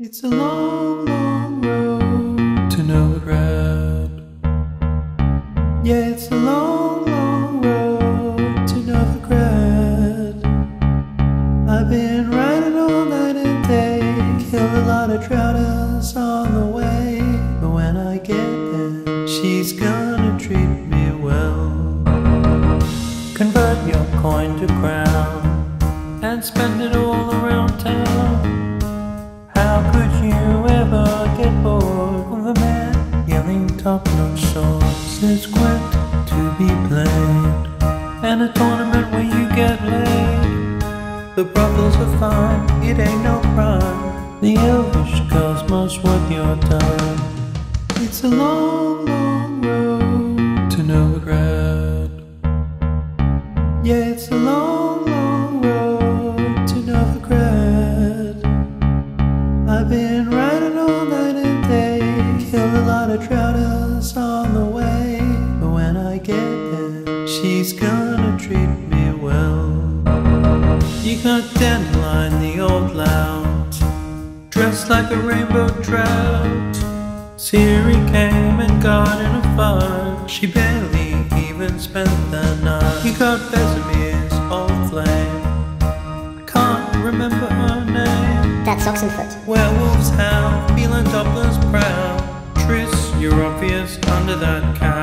It's a long, long road to Novigrad. Yeah, it's a long, long road to Novigrad. I've been riding all night and day, killed a lot of trouters on the way. But when I get there, she's gonna treat me well. Convert your coin to crown and spend it all around town. How could you ever get bored of a man yelling top-notch songs? It's Gwent to be played, and a tournament where you get laid. The brothels are fine, it ain't no crime. The elvish cosmos worth your time. It's a long, long road to Novigrad. She's gonna treat me well. You got dandelion, the old lout, dressed like a rainbow trout. Ciri came and got in a fight. She barely even spent the night. You got Vesemir's old flame. Can't remember her name. That's Oxenfurt. Werewolves howl, feeling Dublin's proud. Triss, you're obvious under that cow.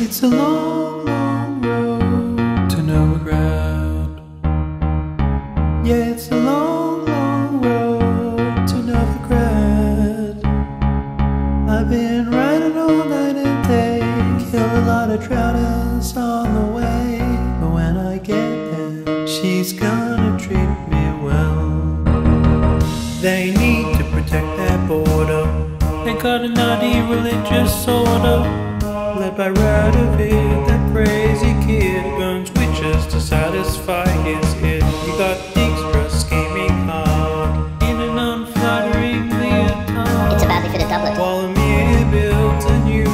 It's a long, long road to Novigrad. Yeah, it's a long, long road to Novigrad. I've been riding all night and day, killed a lot of trouters on the way. But when I get there, she's gonna treat me well. They need to protect their border. They got a nutty religious order. Led by Radovid, that crazy kid burns witches to satisfy his id. You got Dijkstra scheming hard in an unflattering leotard. It's a badly fitted doublet. While Emhyr builds a new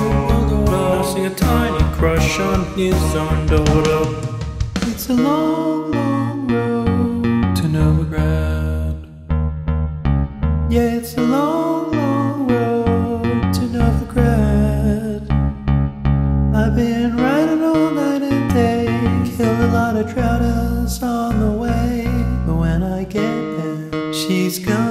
world nursing a tiny crush on his own daughter. It's a long, long road to Novigrad. Yeah, it's a long, long on the way. But when I get there, she's well.